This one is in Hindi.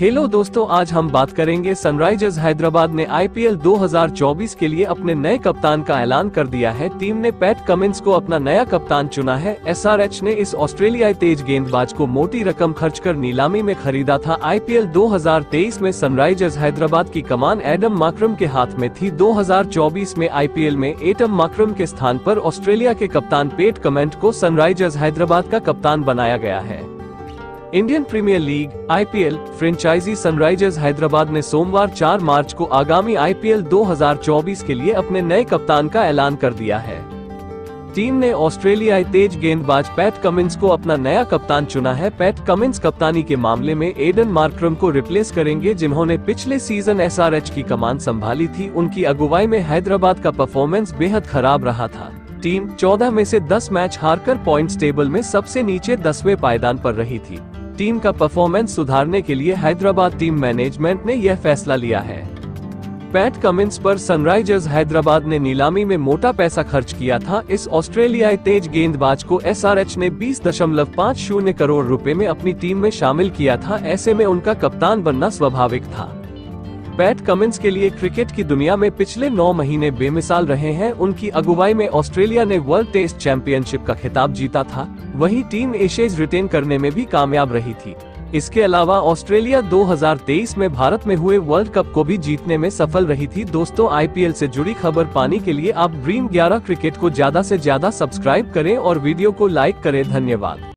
हेलो दोस्तों, आज हम बात करेंगे सनराइजर्स हैदराबाद ने आईपीएल 2024 के लिए अपने नए कप्तान का ऐलान कर दिया है। टीम ने पैट कमिंस को अपना नया कप्तान चुना है। एसआरएच ने इस ऑस्ट्रेलियाई तेज गेंदबाज को मोटी रकम खर्च कर नीलामी में खरीदा था। आईपीएल 2023 में सनराइजर्स हैदराबाद की कमान एडम माक्रम के हाथ में थी। 2024 में आईपीएल में एटम माक्रम के स्थान पर ऑस्ट्रेलिया के कप्तान पेट कमेंट को सनराइजर्स हैदराबाद का कप्तान बनाया गया है। Indian Premier League IPL franchise Sunrisers Hyderabad ने सोमवार 4 मार्च को आगामी आईपीएल 2024 के लिए अपने नए कप्तान का ऐलान कर दिया है। टीम ने ऑस्ट्रेलियाई तेज गेंदबाज पैट कमिंस को अपना नया कप्तान चुना है। पैट कमिंस कप्तानी के मामले में एडन मार्क्रम को रिप्लेस करेंगे, जिन्होंने पिछले सीज़न एसआरएच की कमान संभाली थी। उनकी अगुवाई में हैदराबाद का परफॉर्मेंस बेहद खराब रहा था। टीम 14 में से 10 मैच हारकर पॉइंट्स टेबल में सबसे नीचे दसवें पायदान पर रही थी। टीम का परफॉर्मेंस सुधारने के लिए हैदराबाद टीम मैनेजमेंट ने यह फैसला लिया है। पैट कमिंस पर सनराइजर्स हैदराबाद ने नीलामी में मोटा पैसा खर्च किया था। इस ऑस्ट्रेलियाई तेज गेंदबाज को एसआरएच ने बीस दशमलव पाँच शून्य करोड़ रुपए में अपनी टीम में शामिल किया था। ऐसे में उनका कप्तान बनना स्वाभाविक था। पैट कमिंस के लिए क्रिकेट की दुनिया में पिछले नौ महीने बेमिसाल रहे हैं। उनकी अगुवाई में ऑस्ट्रेलिया ने वर्ल्ड टेस्ट चैंपियनशिप का खिताब जीता था। वहीं टीम एशियाज रिटेन करने में भी कामयाब रही थी। इसके अलावा ऑस्ट्रेलिया 2023 में भारत में हुए वर्ल्ड कप को भी जीतने में सफल रही थी। दोस्तों आईपीएल से जुड़ी खबर पाने के लिए आप ड्रीम 11 क्रिकेट को ज़्यादा से ज़्यादा सब्सक्राइब करें और वीडियो को लाइक करें। धन्यवाद।